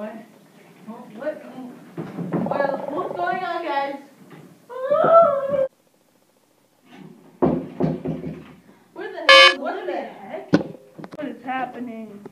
What? Well, what's going on, guys? Where the hell? What the heck? What is happening?